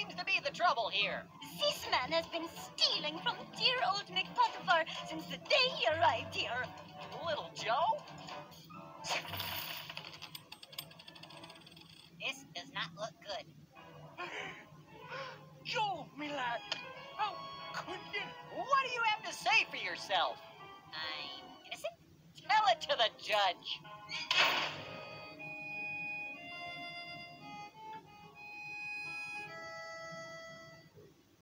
Seems to be the trouble here? This man has been stealing from dear old McPotiphar since the day he arrived here. Little Joe? This does not look good. Joe, me lad, how could you? What do you have to say for yourself? I'm innocent. Tell it to the judge.